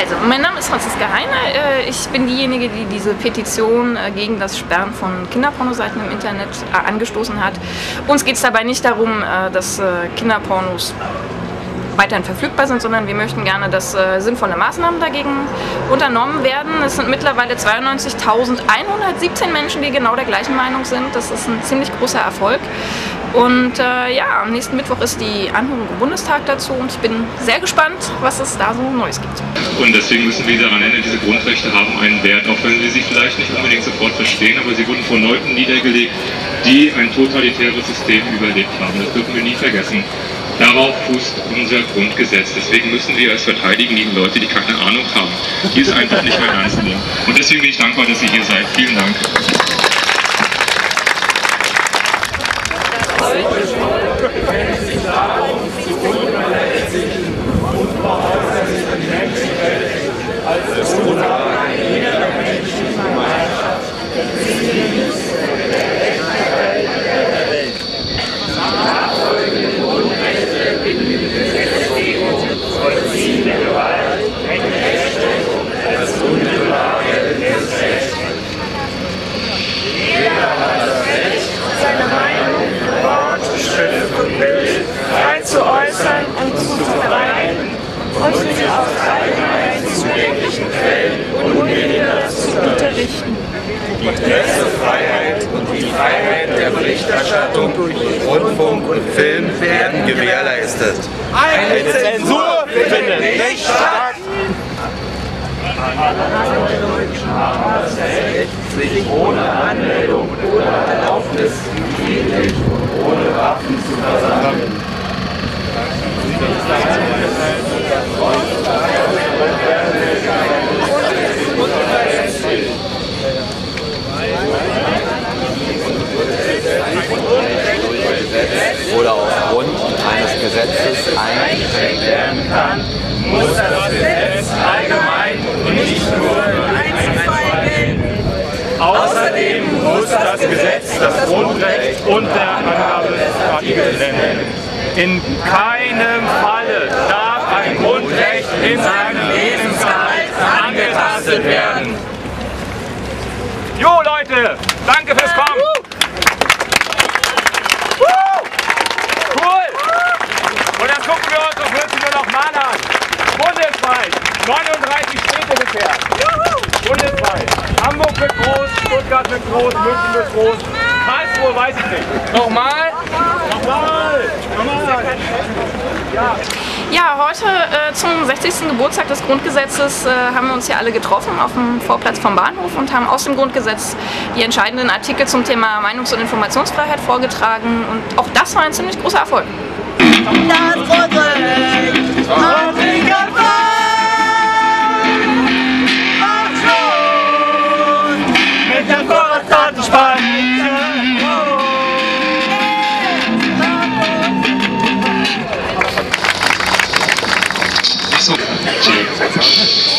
Also, mein Name ist Franziska Heine. Äh, ich bin diejenige, die diese Petition äh, gegen das Sperren von Kinderpornoseiten im Internet äh, angestoßen hat. Uns geht es dabei nicht darum, dass Kinderpornos weiterhin verfügbar sind, sondern wir möchten gerne, dass sinnvolle Maßnahmen dagegen unternommen werden. Es sind mittlerweile 92.117 Menschen, die genau der gleichen Meinung sind. Das ist ein ziemlich großer Erfolg. Und äh, ja, am nächsten Mittwoch ist die Anhörung im Bundestag dazu und ich bin sehr gespannt, was es da so Neues gibt. Und deswegen müssen wir daran erinnern, diese Grundrechte haben einen Wert, auch wenn wir sie vielleicht nicht unbedingt sofort verstehen, aber sie wurden von Leuten niedergelegt, die ein totalitäres System überlebt haben. Das dürfen wir nie vergessen. Darauf fußt unser Grundgesetz. Deswegen müssen wir es verteidigen gegen Leute, die keine Ahnung haben, die es einfach nicht mehr ernst nehmen. Und deswegen bin ich dankbar, dass ihr hier seid. Vielen Dank. als und Die Pressefreiheit und die Freiheit der Berichterstattung durch Rundfunk und Film werden gewährleistet. Eine Zensur findet nicht statt. ohne Anmeldung oder Erlaubnis muss das Gesetz allgemein und nicht nur für Einzelfall gelten. Außerdem muss das Gesetz das Grundrecht und der Angabeartikel nennen. In keinem Falle darf ein Grundrecht in seinem Lebensgehalt angetastet werden. Jo Leute, danke fürs Kommen. Wird groß, Stuttgart wird groß, München wird groß. Karlsruhe weiß ich nicht. Nochmal? Nochmal! Nochmal! Ja. Ja, heute äh, zum 60. Geburtstag des Grundgesetzes äh, haben wir uns hier alle getroffen auf dem Vorplatz vom Bahnhof und haben aus dem Grundgesetz die entscheidenden Artikel zum Thema Meinungs- und Informationsfreiheit vorgetragen und auch das war ein ziemlich großer Erfolg. Das そう。